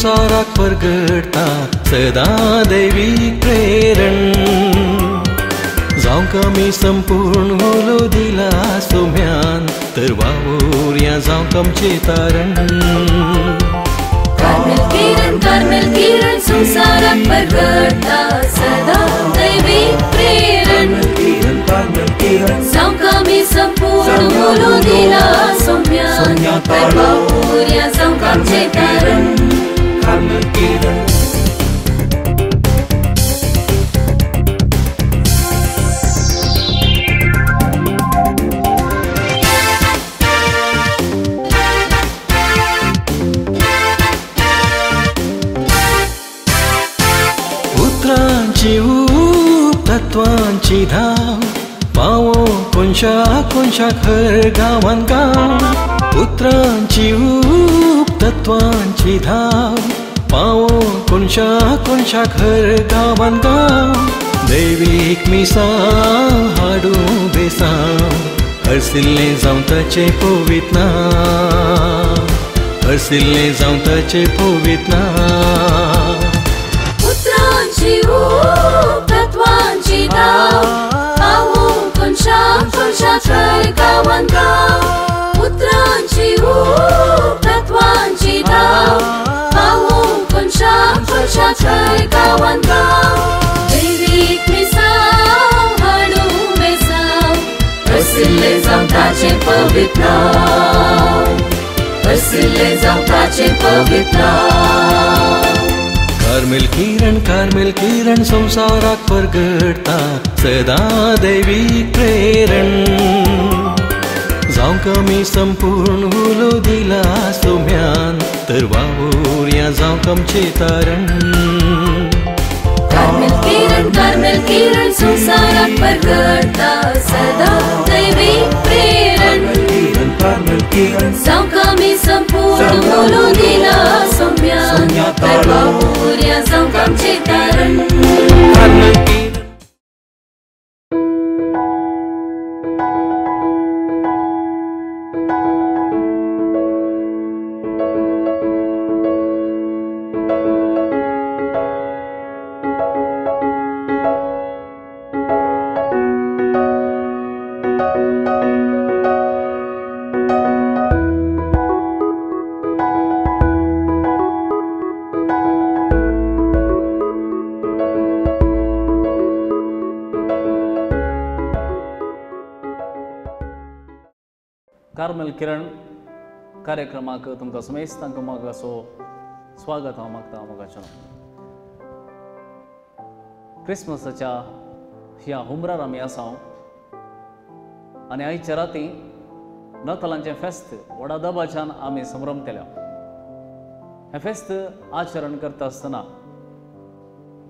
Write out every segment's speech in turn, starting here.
किरण संसाराक परगडता सदा दैवीक प्रेरण जावंक आमी संपूर्ण होलो दिला सोम्यान तर वावुरया जावंक आमचे तारण कार्मेल किरण कार्मेल किरण संसारात परगडता सदा दैविक प्रेरण जावंक आमी संपूर्ण बोलू दिला सोम्यान कोणशा खर गावान गाव उतरांची तत्वांची धाव. पाओ कोणशा कोणशा खर गावान गाव दैवीक मिसा हाडू बेसाव. हरसिल्ले जावं ताचे पोवीत नाव. हरसिल्ले जावं ताचे पोवीत पुत्रांची ऊप तत्वांची धाव. पाहू कोणशा कोणशा थर गावान गाव पुत्रांची ऊब तत्वांची दाव पाहू कोणशा कोणशा थर गावान गाव दैवीक मिसाव हाडू बेसाव प्रसिल्ले जावं ताचे पवित्र नाव प्रसिल्ले जावं ताचे पवित्र नाव कार्मेल किरण कार्मेल किरण संसाराक परगडता सदा देवी प्रेरण. जावंक कमी संपूर्ण उलो दिला सोम्यान तर वावुरया जावंक कमचे तारण. कार्मेल किरण कार्मेल किरण संसारात परगडता सदा दैविक प्रेरण. जावंक आमी संपूर्ण बोलू दिला सोम्यान तर बापुर्या जावंक आमचे तारण कार्मेल किरण कार्यक्रमाक तुमकां समेस्तांक मग असो स्वागत हांव मागता मोगाचें क्रिसमसाच्या ह्या हुमरार आमी आसा आनी आयच्या राती नकलांचें फेस्त व्हडा दबाच्यान आमी संभ्रमतल्या हें फेस्त आचरण करता आसतना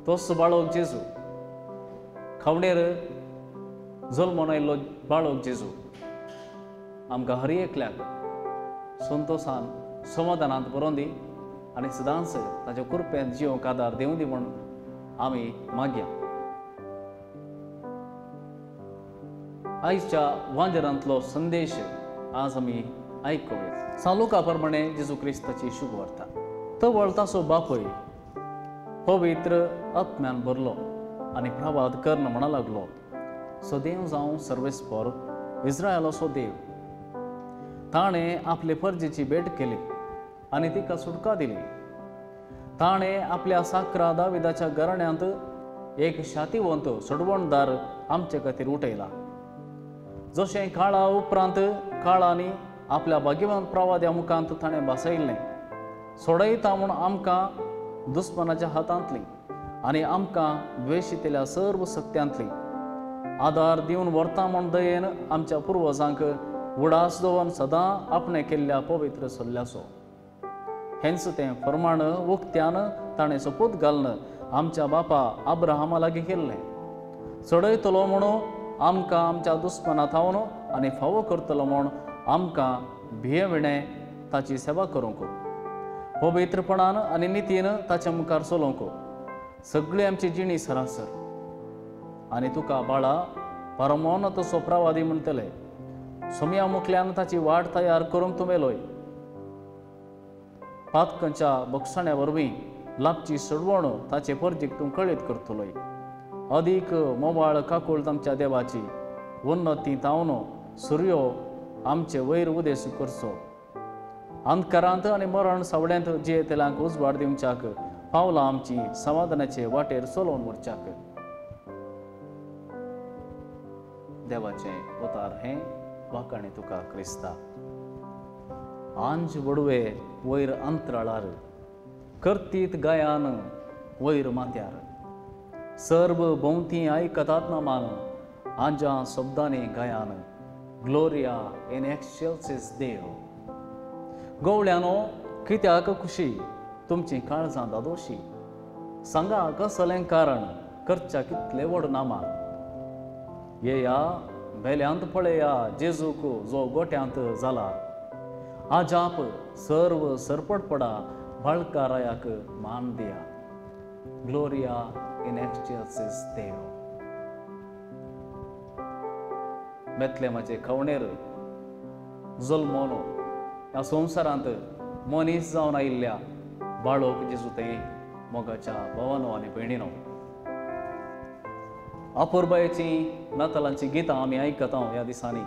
तो बाळोक जेजू खावडेर जल्मोन आयिल्लो बाळोक जेजू आमकां हर एकल्याक संतोशान समाधानांत बरोवन दी आनी सदांच ताच्या कृपेन जिवंक आदार देव दी म्हूण आमी मागया. आयच्या वांजरांतलो संदेश आज आमी आयकुया. सालुका प्रमाणे जेजू क्रिस्ताची शुभ वार्ता तो वळतासो बापूय पवित्र आत्म्यान भरलो आनी प्रभात कर्ण म्हणा लागलो सदैव जावं सर्वेस्पर इस्रायलाचो देव. ताणें आपले फर्जीची भेट केली आनी तिका सुटका दिली. ताणें आपल्या साकरा दाविदाच्या गराण्यांत एक शातीवंत सोडवणदार आमचे खातीर उठयला. जशें काळा उपरांत काळांनी आपल्या भाग्यवान प्रवाद्या मुखांत ताणें बसयल्लें. सोडयता म्हूण आमकां दुस्मनाच्या हातांतली आनी आमकां द्वेशितेल्या सर्व सत्यांतली. आदार दिवन व्हरता म्हूण दयेन आमच्या पुर्वजांक उडास दवरून सदां आपणें केल्ल्या पवित्र सल्ल्याचो हेंच तें फर्माण उक्त्यान ताणें सपूत घालन आमच्या बापा आब्राहामा लागीं केल्लें. चडयतलो म्हणून आमकां आमच्या दुस्मना थावन आनी फावो करतलो म्हूण आमकां भियेविणें ताची सेवा करूंक. पवित्रपणान आनी नितीन ताच्या मुखार चलोवंक सगळी आमची जिणी सरासर. आनी तुका बाळा परमोन्नत सोप्रावादी म्हणटले सोम्या मुखल्यान ताची वाट तयार करूंक तूं मेलोय पातकांच्या बक्षाण्या वरवीं लागची सडवण ताचे परजीक तूं कळीत करतलोय अदीक मोबाळ काकूळ तांच्या देवाची उन्नती तावनो सूर्यो आमचे वयर उदेश करचो. अंधकारांत आनी मरण सावड्यांत जियेतल्यांक उजवाड दिवच्याक पावलां आमची समाधानाचे वाटेर चलोवन व्हरच्याक देवाचें उतार हें. वाकाणी तुका क्रिस्ता आंज वडवे वयर अंतराळार करतीत गायान वयर माथ्यार सर्व भोवती आयकतात ना मान आंजा शब्दांनी गायान ग्लोरिया इन एक्सेल्सिस देव गवळ्यानो कित्याक खुशी तुमची काळजां दादोशी सांगा कसलें कारण करच्या कितले व्हड नामान येया वेल्यांत पळया जेजूक जो गोट्यांत जाला आजाप सर्व सरपटपडा बाळकारायाक मान दिया ग्लोरिया इन एक्सचेल्सिस देव बेतलेमाचे खवणेर जल्मोन ह्या संवसारांत मनीस जावन आयिल्ल्या बाळोक जेजू ते मोगाच्या भवानो आनी भयणीनो अपुर्बायेची नातालांची गितां आमी आयकता ह्या दिसांनी.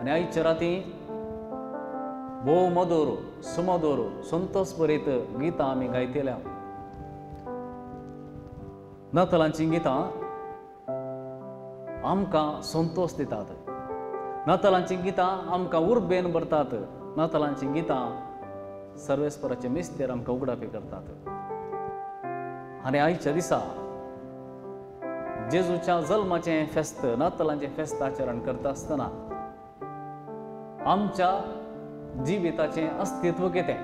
आनी आयच्या राती भोव मधुर सुमधुर संतोष भरीत गितां आमी गायतल्या. नातालांची गितां आमकां संतोष दितात. नातालांची गितां आमकां उर्बेन भरतात. नातालांची गितां सर्वेस्पराचे मिस्तेर आमकां उगडापी करतात. आनी आयच्या दिसा जेजूच्या जल्माचें फेस्त नातलांचे फेस्त आचरण करता आसतना आमच्या जिविताचें अस्तित्व कितें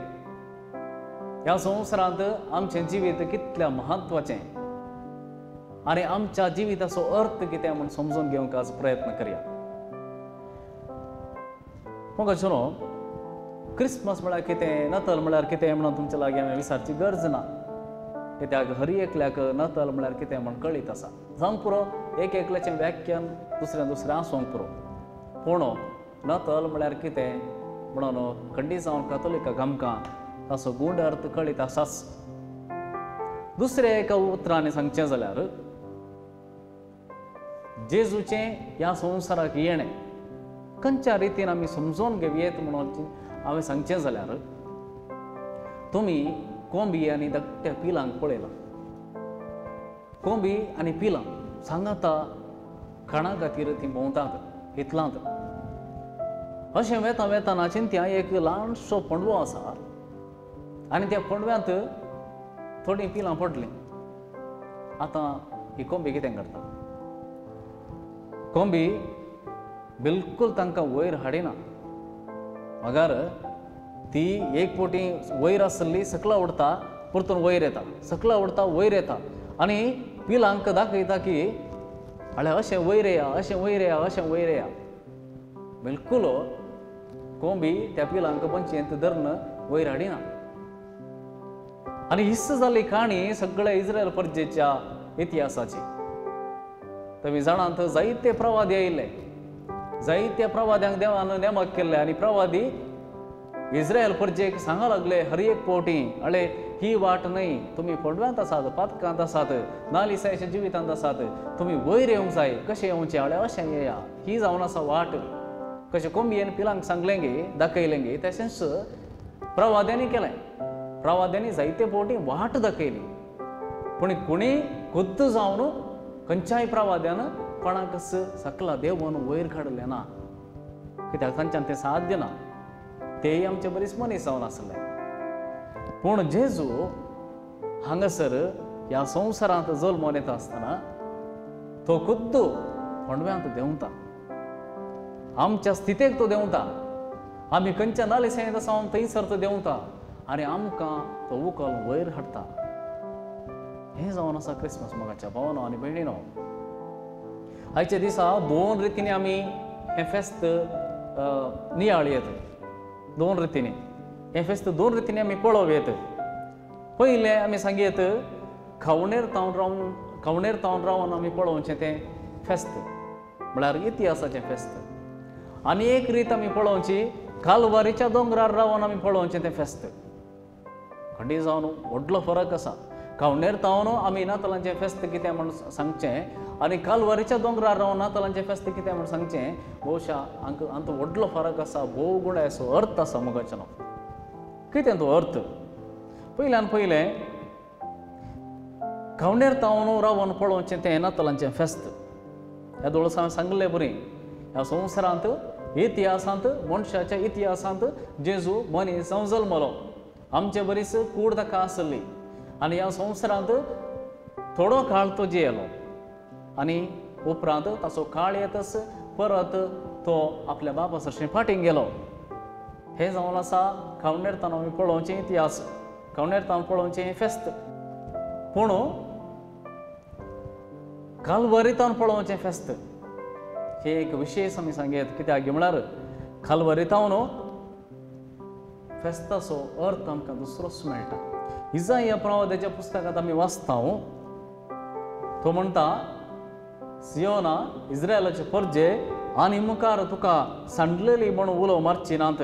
ह्या संवसारांत आमचें जिवीत कितल्या म्हत्वाचें आनी आमच्या जिविताचो अर्थ कितें म्हूण समजून घेवंक आज प्रयत्न करया. म्हाका न्हू क्रिस्मस म्हळ्यार कितें नतल म्हळ्यार कितें म्हणून तुमच्या लागीं हांवें विचारची गरज ना. कित्याक हर एकल्याक नतल म्हळ्यार कितें म्हण कळीत आसा. जावंक पुरो एक एकल्याचें व्याख्यान दुसऱ्या दुसऱ्या आसूंक पुरो. पूण नतल म्हळ्यार कितें म्हणून खंडी जावन कातोलिकाक आमकां ताचो गूढ अर्थ कळीत आसाच दुसरें एका उतरांनी सांगचें जाल्यार जेजूचें ह्या संवसाराक येणें खंयच्या रितीन आमी समजोन घेवयेत म्हणून हांवें सांगचें जाल्यार तुमी कोंबी आनी धाकट्या पिलांक पळयलां कोंबी आनी पिलां सांगाता खाणा खातीर तीं भोंवतात इतलांत अशें वेता वेताना चिंत्या एक ल्हानसो पणवो आसा. आनी त्या पणव्यांत थोडीं पिलां पडलीं. आतां ही कोंबी कितें करता? कोंबी बिलकुल तांकां वयर हाडिना. मगार ती एक पोटी वयर आसली सकला उडता परतून वयर येता. सकला उडता वयर येता. आनी पिलांक दाखयता की आळे अशें वयर येया अशें वयर येया अशें वयर येया बिलकुल हो. कोंबी त्या पिलांक पंचयेंत धरून वयर हाडिना. आनी हिस्स जाली काणी सगळ्या इस्रायल परजेच्या इतिहासाची. तुमी जाणांत जायते प्रवादी आयिल्ले जायत्या प्रवाद्यांक देवान नेमक केल्ले आनी प्रवादी इस्रायल परजेक सांगा लागले हर एक पोटी अळे ही वाट न्हय तुमी पडव्यांत आसात पातकांत आसात नालिसायच्या जिवितांत आसात तुमी वयर येवंक जाय कशें येवचें अळे अशें येया ही जावन आसा वाट कशें कोंबयेन पिलांक सांगलें गे दाखयलें गे तशेंच प्रवाद्यांनी केलें प्रवाद्यांनी जायते पोटी वाट दाखयली पूण कोणी खुद्द जावन खंयच्याय प्रवाद्यान कोणाक सकला देव म्हणून वयर काडलें ना कित्याक तांच्यान तें साध्य ना तेही आमचे बरीच मनीस जावन आसले पूण जेजू हांगासर ह्या संवसारांत जल्मोन येता आसतना तो खुद्द फोंडव्यांत देंवता आमच्या स्थितेक तो देंवता आमी खंयच्या नालिसायेंत आसा थंयसर तो देंवता आनी आमकां तो उखल वयर हाडटा हें जावन आसा क्रिसमस मोगाच्या भावनो आनी भयणीनो आयच्या दिसा दोन रितींनी आमी हें फेस्त नियाळ नियाळयेत दोन रितींनी हें फेस्त दोन रितींनी आमी पळोवयेत पयलें आमी सांगयेत खवणेर तावन रावन खवणेर तावन रावन आमी पळोवचें तें फेस्त म्हळ्यार इतिहासाचें फेस्त आनी एक रीत आमी पळोवची कालवारीच्या दोंगरार रावन आमी पळोवचें तें फेस्त खंडी जावन व्हडलो फरक आसा कावणेर तावन आमी नातलांचें फेस्त कितें म्हूण सांगचें आनी कालवारीच्या दोंगरार रावन नातलांचें फेस्त कितें म्हूण सांगचें भोवशा हांक हांत व्हडलो फरक आसा भोव गुणाय असो अर्थ आसा मुगाचें कितें तो अर्थ पयल्यान पयलें कावणेर तावन रावन पळोवचें तें नातलांचें फेस्त ह्या दोळस हांवें सांगलें बरी ह्या संवसारांत इतिहासांत मनशाच्या इतिहासांत जेजू मनीस जावन जल्मलो आमचे बरीच कूड ताका आसली आनी ह्या संवसारांत थोडो काळ तो जियेलो. आनी उपरांत ताचो काळ येतच परत तो आपल्या बापा सरशें फाटींग गेलो. हे जावन आसा कावणेरतान तांदूळ पळोवचें इतिहास. कावणेरतान पळोवचें हें फेस्त. पूण हो, कालवरितान पळोवचें फेस्त. हे एक विशेश आमी सांगेत कित्याक म्हळ्यार खालवरितावन हो, फेस्ताचो अर्थ आमकां दुसरोच मेळटा. इजाया प्रवादाच्या पुस्तकांत आमी वाचता तो म्हणटा सियोना इस्रायलाचे परजे आनी मुखार तुका सांडलेली म्हूण उलो मारची नात.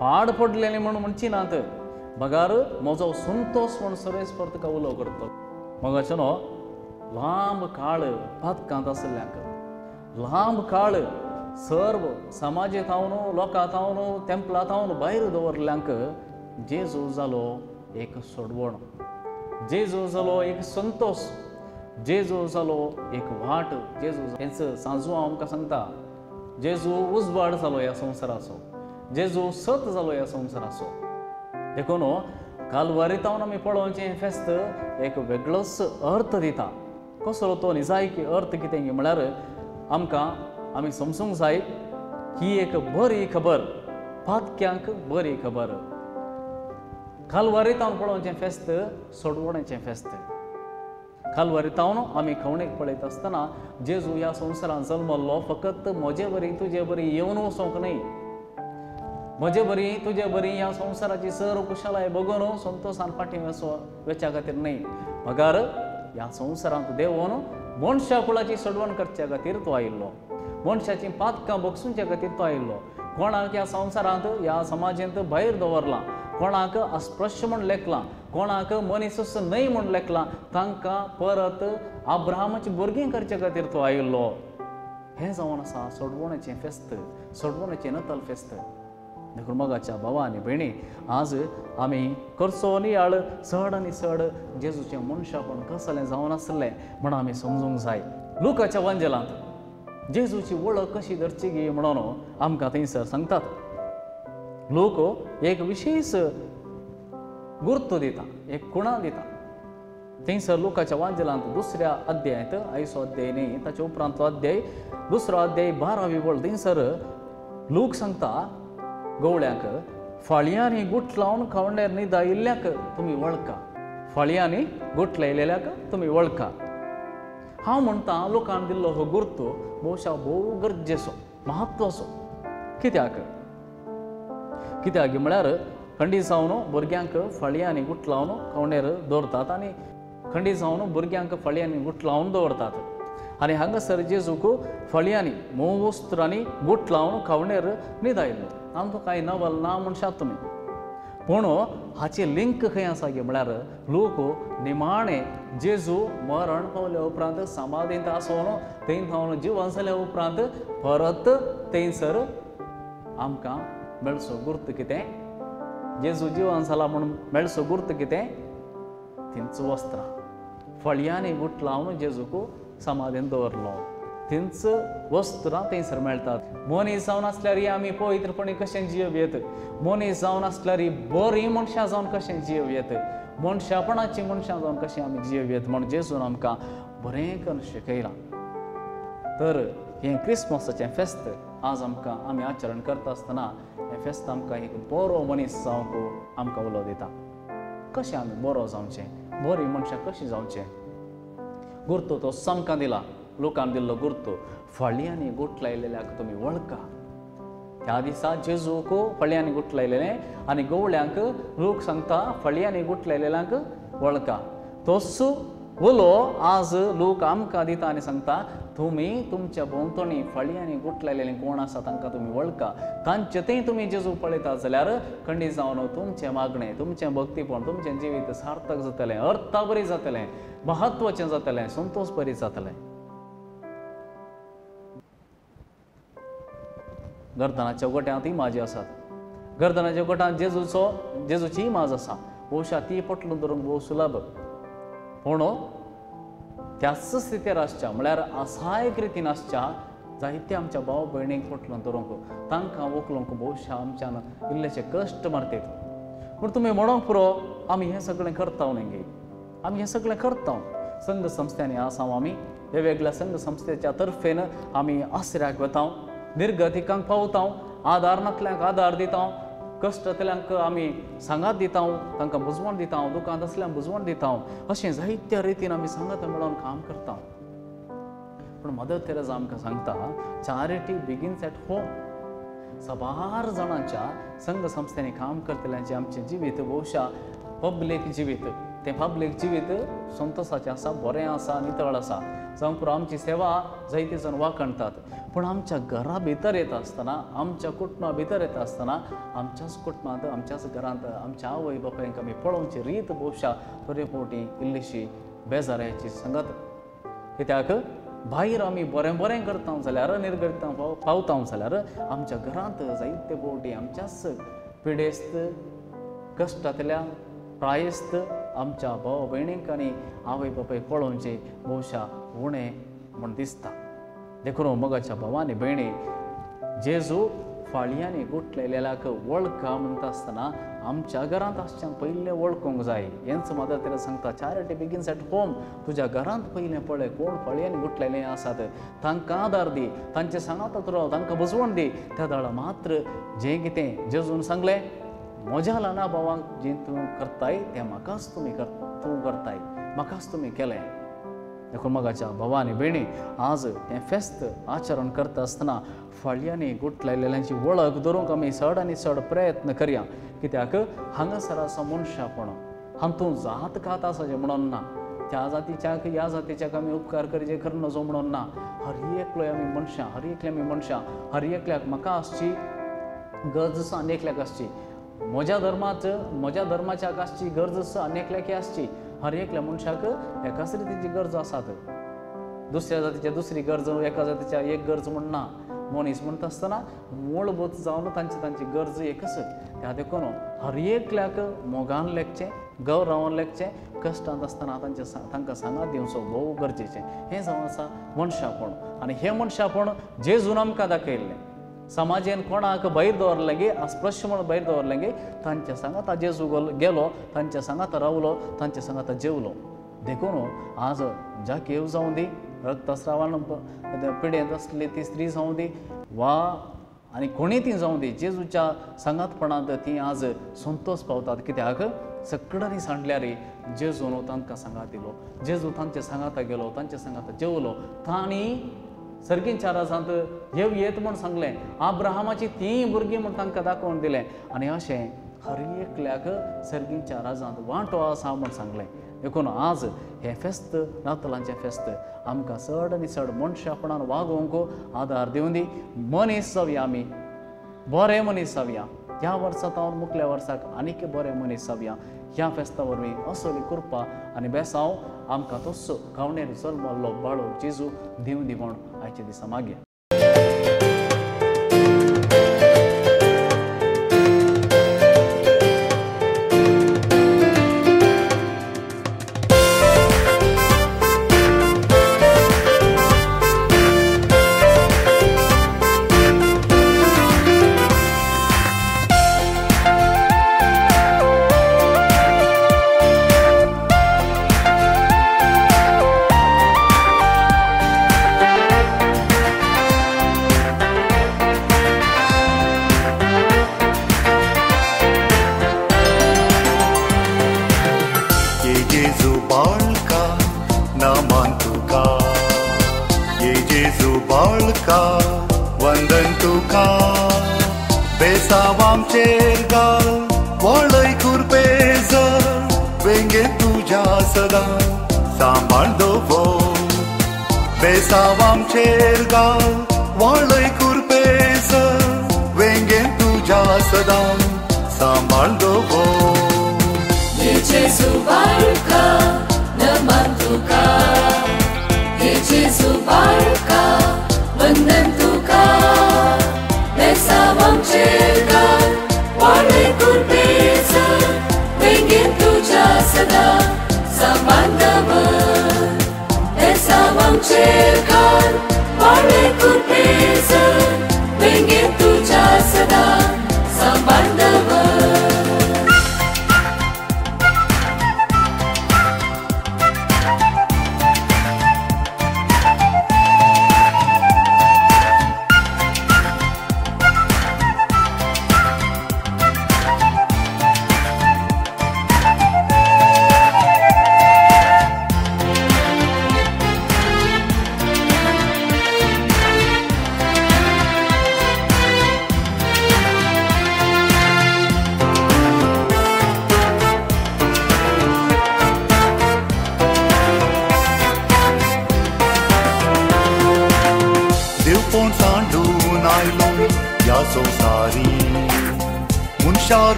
पाड पडलेली म्हूण म्हणची नात. बगार म्हजो संतोष म्हूण सरेस्पर तुका उलो करतलो मगाचे न्हू लांब काळ पातकांत आसल्यांक. लांब काळ सर्व समाजीत हांव लोकांत हांव तेंपलांत हांव भायर दवरल्यांक जेजू जालो. एक सोडवण. जो जालो एक संतोष जो जालो एक वाट जेजू हेंच सांजू हांव आमकां सांगता जेजू उजवाड जालो ह्या संवसाराचो जेजू सत जालो ह्या संवसाराचो देखून हो, कालवारितावन आमी पळोवचें फेस्त एक वेगळोच अर्थ दिता. कसलो तो निजायकी अर्थ कितें म्हळ्यार आमकां आमी समजूंक जाय ही एक बरी खबर पातक्यांक बरी खबर. कालवारीतावन पळोवचें फेस्त सोडवणेचें फेस्त कालवारीतावन आमी खवणेक पळयत आसतना जेजू ह्या संवसारांत जल्मल्लो फकत म्हजे बरी तुजे बरी येवन वचोंक न्हय म्हजे बरी तुजे बरी ह्या संवसाराची सर कुशलाय बघून संतोषान फाटीं वचो वेच्या खातीर न्हय पगार ह्या संवसारांत देवून मनशा कुळाची सडवण करच्या खातीर तो आयिल्लो मनशाची पातकां बगसूंच्या खातीर तो आयिल्लो कोणाक ह्या संवसारांत ह्या समाजांत भायर दवरलां कोणाक अस्पृश्य म्हूण लेखलां कोणाक मनीस न्हय म्हूण लेखलां तांकां परत आब्रामाची भुरगीं करचे खातीर तो आयिल्लो. हें जावन आसा सोडवणेचें फेस्त सोडवणेचें नतल फेस्त. देखून बाबा भावा आनी भयणी आज आमी करचो नियाळ चड आनी चड जेजूचें मनशापण कसलें जावन आसलें म्हण आमी समजूंक जाय. लुकाच्या वंजलांत. जेजूची वळख कशी धरची गी म्हणून आमकां थंयसर सांगतात. लोक एक विशेश गुर्त दिता एक कुणा दिता थंयसर लोकाच्या वांजेलांत दुसऱ्या अध्यायांत आयचो अध्याय न्ही ताचे उपरांतलो अध्याय दुसरो अध्याय बारावी वळ थंयसर लोक सांगता गवळ्याक फाळयांनी गुट लावन खावण्यार न्हिदा इल्ल्याक तुमी वळखा. फाळयांनी गुट लायलेल्याक तुमी वळखा. हांव म्हणटा लोकांक दिल्लो हो गुर्त भोवशा भोव हो गरजेचो म्हत्वाचो. कित्याक कित्याक म्हळ्यार खंडी जावन भुरग्यांक फळयांनी गुट कवणेर खावंडेर दवरतात आनी खंडी जावन भुरग्यांक फळयांनी गुटलावन दवरतात आनी हांगासर जेजूक फळयांनी मोस्त्रांनी गुटलावन कवणेर लावन न्हिदायल्लो आमकां कांय नवल ना म्हणशात तुमी पूण हाचे लिंक खंय आसा गे म्हळ्यार लोक निमाणे जेजू मरण पावल्या उपरांत समाधींत आसोन थंय थावन जिवन जाल्या उपरांत परत थंयसर आमकां मेळचो गुर्त कितें। जेजू जिवन जाला म्हणून मेळचो गुर्त कितें। थिंच वस्त्रां। फळयांनी गुट लावन जेजूक समाधीन दवरलो। तेंच वस्त्रां थंयसर मेळटात मनीस जावन आसल्यार आमी पवित्रपणे कशें जियेव येत मनीस जावन आसल्यार बरीं मनशां जावन कशें जियेव येत मनशापणाची मनशां जावन कशें आमी जियेव येत म्हण जेजून आमकां बरें करून शिकयलां. तर हें क्रिसमसाचें फेस्त आज आमकां आमी आचरण करता आसतना हें फेस्त आमकां एक बरो मनीस जावंक आमकां उलो दिता. कशें आमी बरो जावचें बरीं मनशां कशीं जावचें गुर्तो तो सामकां दिला. लोकांक दिल्लो गुर्तो फळयांनी गुट लायलेल्याक तुमी वळखा ह्या दिसा जेजूक फळ्यांनी गुट लायलेले आनी गवळ्यांक लोक सांगता फळयांनी गुट लायलेल्यांक वळखा तोच उलो आज लोक आमकां दिता आनी सांगता तुमी तुमच्या भोंवतणी फळयांनी गुट लायलेले कोण आसा तांकां तुमी वळखा तांचे तें तुमी जेजू पळयता जाल्यार खंडी जावन तुमचें मागणें तुमचें भक्तीपण तुमचें जिवीत सार्थक जातलें अर्था बरी जातलें महत्वाचें जातलें संतोश बरी जातलें. गर्दनाच्या गोट्यांत माजी आसात गर्दनाच्या गोट्यांत जेजूचो जेजूचीय माज आसा भोवशा ती पटलून धरून भोव सुलभ. पूण त्याच स्थितीर आसच्या म्हळ्यार असायक रितीन आसच्या जायते आमच्या भाव भयणीक पटलून धरूंक तांकां व्हंकलूंक भोवशा आमच्यान इल्लेशे कश्ट मारतात. पूण तुमी म्हणोंक पुरो आमी हें सगळें करता न्ही आमी हें सगळें करता संघ संस्थांनी आसा आमी वेगवेगळ्या संघ संस्थेच्या तर्फेन आमी आसऱ्याक वता निर्गतिकांक पावता आदारनातल्यांक आदार दिता कश्टांतल्यांक आमी सांगात दिता तांकां बुजवण दिता दुकांत असल्यांक बुजवण दिता अशें जायत्या रितीन आमी सांगात मेळोन काम करता. पूण मदर तेरेजा आमकां सांगता चॅरिटी बिगिन्स एट होम सबार जाणांच्या संघ संस्थेनी काम करतल्यांचे आमचें जिवीत भोवशा पब्लीक जिवीत. तें पब्लीक जिवीत संतोसाचें आसा बरें आसा नितळ आसा. जावं पुरो आमची सेवा जायते जण वाखणटात पूण आमच्या घरा भितर येता आसतना आमच्या कुटुंबा भितर येता आसतना आमच्याच कुटुंबांत आमच्याच घरांत आमच्या आवय बापायक आमी पळोवची रीत भोवशा तरेपोटी इल्लीशी बेजाऱ्याची संगत. कित्याक भायर आमी बरें बरें करता जाल्यार निर्गरिता पावता जाल्यार आमच्या घरांत जायते फावटी आमच्याच पिडेस्त कश्टांतल्या प्रायस्त आमच्या भाव भयणींकांनी आवय बापाय पळोवचें भोवशा उणें म्हण दिसता. देखून हो मोगाच्या भावांनी भयणी जेजू फाळयांनी गुटलेल्याक वळखा म्हणटा आसतना आमच्या घरांत आसच्यान पयलें वळखूंक जाय. हेंच मदर तेरा सांगता चॅरिटी बिगिन्स एट होम तुज्या घरांत पयलें पळय कोण फळयांनी गुटलेले आसात तांकां आदार दी तांचे सांगात राव तांकां बुजवण दी. त्या दळा मात्र जें कितें जेजून सांगलें म्हज्या ल्हाना भावांक जें तूं करताय तें म्हाकाच तुमी कर तूं करताय म्हाकाच तुमी केलें देखून मगाच्या भावानी भयणी आज हें फेस्त आचरण करता आसतना फाळयांनी गुट लायलेल्यांची वळख धरूंक आमी चड आनी चड प्रयत्न करया कित्याक हांगासर आसा मनशापण हातूंत जात खात आसा जें म्हणून ना त्या जातीच्याक ह्या जातीच्याक आमी उपकार करचे खरें नजो म्हणून ना हर एकलोय आमी मनशां हर एकले आमी मनशां हर एकल्याक म्हाका आसची गरज आसा आनी एकल्याक आसची म्हज्या धर्माच म्हज्या धर्माच्या आसची गरज आसा आनी एकल्याकी आसची हर एकल्या मनशाक एकाच रितीची गरज आसात दुसऱ्या जातीच्या दुसरी गरज एका जातीच्या एक गरज म्हण ना. मनीस म्हणत आसतना मूळभूत जावन तांची तांची गरज एकच त्या देखून हर एकल्याक मोगान लेखचें गौरवान लेखचें कश्टांत आसतना तांचे तांकां सांगात दिवचो भोव गरजेचें. हें जावन आसा मनशापण आनी हें मनशापण जेजून आमकां दाखयल्लें समाजान कोणाक भायर दवरलें अस्पृश्य म्हणून भायर दवरलें गे तांच्या सांगात जेजू गेलो तांच्या सांगात रावलो तांचे सांगात जेवलो देखून आज ज्या केव जावं दी रक्तस्रावान पिडेंत असली ती स्त्री जावं दी वा आनी कोणी ती जावं दी जेजूच्या सांगातपणांत ती आज संतोष पावतात कित्याक सकडांनी सांडल्यार जेजून तांकां सांगात दिलो जेजू तांचे सांगात गेलो तांचे सांगात जेवलो तांणी सर्गींच्या राजांत येव येत म्हूण सांगलें. आब्राहमाची तीं भुरगीं म्हूण तांकां दाखोवन दिलें. आनी अशें हर एकल्याक सर्गींच्या राजांत वांटो आसा म्हूण सांगलें. देखून आज हें फेस्त नातलांचें फेस्त आमकां चड आनी चड मनशापणान वागोवंक आदार दिवन दी. मनीस जावया आमी बरे मनीस जावया ह्या वर्सा तावन मुखल्या वर्साक आनीक बरे मनीस जावया ह्या फेस्ता वरवीं असली कृपा आनी बेसांव आमकां तो सो गावणेर जल्मल्लो बाळो जेजू दिवं दी आयच्या आयचे दिसा मागया Iesu barca ne-mantuka Iesu barca menentuka Desa wangcega Wale kurbeza Pengen tuja sada Samandaman Desa wangcega Wale kurbeza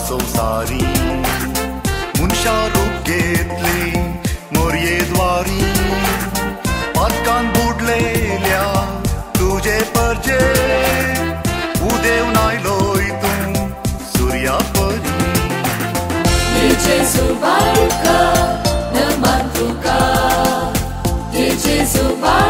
संवसारी मनशा रूप घेतले मोरयेद्वारी पातकान बुडलेल्या तुझे परजे उदेव नायलोय तूं सुर्या परी Jesu barca, naman tuka. Jesu barca,